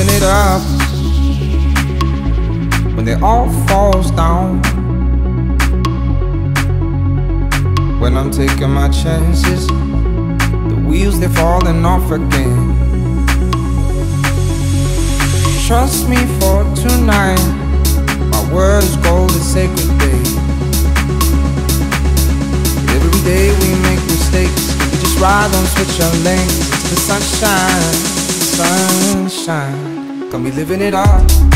living it up when it all falls down. When I'm taking my chances, the wheels they're falling off again. Trust me for tonight. My word is gold, it's sacred day. Every day we make mistakes. We just ride on switch our lanes. It's the sunshine, sunshine. Come be living it up.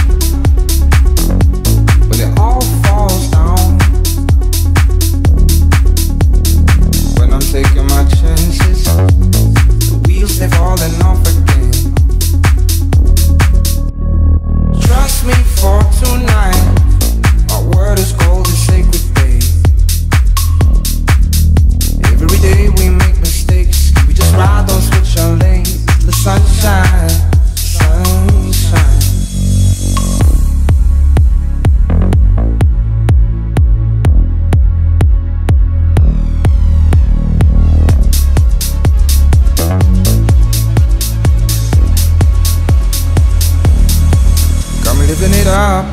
Living it up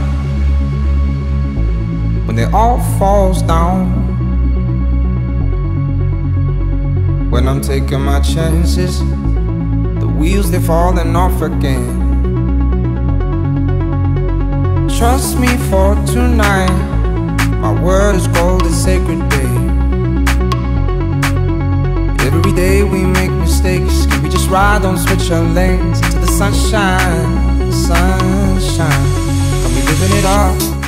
when it all falls down. When I'm taking my chances, the wheels they're falling off again. Trust me for tonight. My word is gold, it's sacred day. Every day we make mistakes. Can we just ride on switch our lanes into the sunshine, sunshine.